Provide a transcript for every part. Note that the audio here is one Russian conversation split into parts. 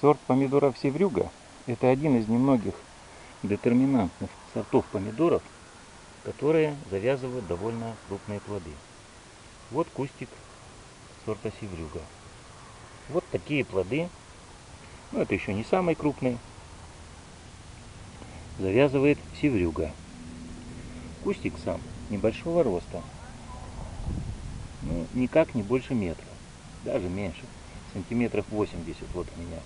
Сорт помидоров севрюга – это один из немногих детерминантных сортов помидоров, которые завязывают довольно крупные плоды. Вот кустик сорта севрюга. Вот такие плоды, ну это еще не самый крупный, завязывает севрюга. Кустик сам небольшого роста, ну никак не больше метра, даже меньше, сантиметров 80 вот у меня.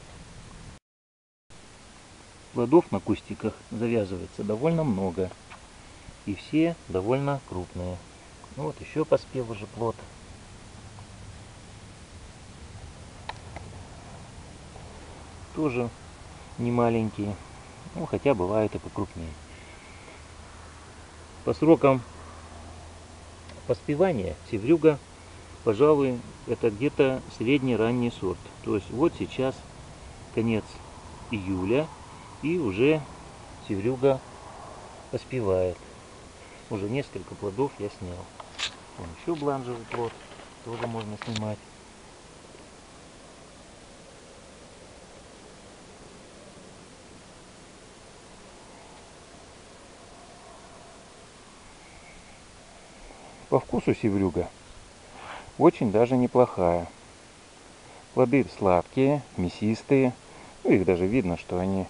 Плодов на кустиках завязывается довольно много. И все довольно крупные. Ну вот еще поспел уже плод. Тоже не маленькие. Ну, хотя бывают и покрупнее. По срокам поспевания севрюга, пожалуй, это где-то средний-ранний сорт. То есть вот сейчас конец июля, и уже севрюга поспевает. Уже несколько плодов я снял. Вон еще бланжевый плод. Тоже можно снимать. По вкусу севрюга очень даже неплохая. Плоды сладкие, мясистые. Ну, их даже видно, что они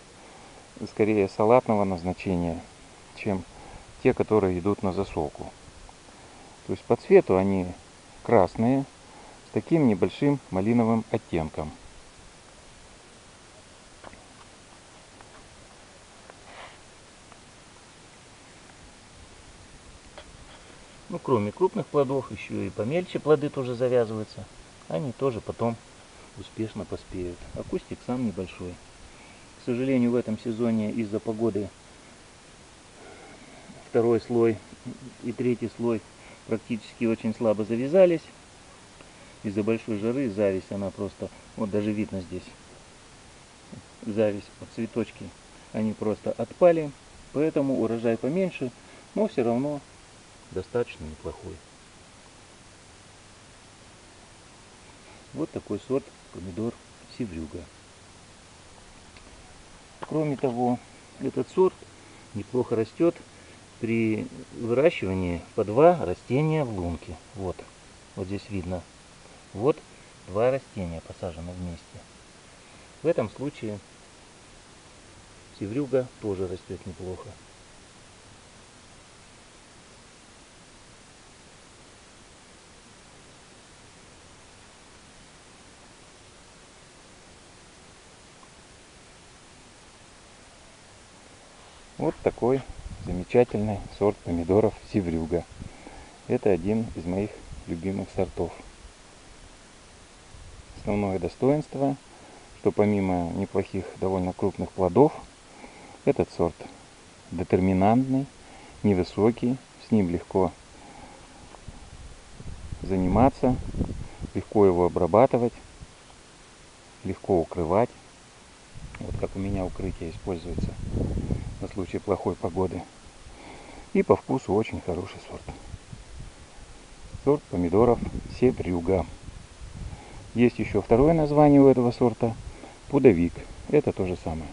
скорее салатного назначения, чем те, которые идут на засолку. То есть по цвету они красные, с таким небольшим малиновым оттенком. Ну, кроме крупных плодов, еще и помельче плоды тоже завязываются. Они тоже потом успешно поспеют. А кустик сам небольшой. Сожалению, в этом сезоне из-за погоды второй слой и третий слой практически очень слабо завязались. Из-за большой жары зависть, она просто, вот даже видно здесь, зависть, вот цветочки, они просто отпали. Поэтому урожай поменьше, но все равно достаточно неплохой. Вот такой сорт помидор севрюга. Кроме того, этот сорт неплохо растет при выращивании по два растения в лунке. Вот, вот здесь видно. Вот два растения посажены вместе. В этом случае севрюга тоже растет неплохо. Вот такой замечательный сорт помидоров севрюга. Это один из моих любимых сортов. Основное достоинство, что помимо неплохих, довольно крупных плодов, этот сорт детерминантный, невысокий, с ним легко заниматься, легко его обрабатывать, легко укрывать. Вот как у меня укрытие используется на случай плохой погоды. И по вкусу очень хороший сорт. Сорт помидоров Севрюга. Есть еще второе название у этого сорта. Пудовик. Это то же самое.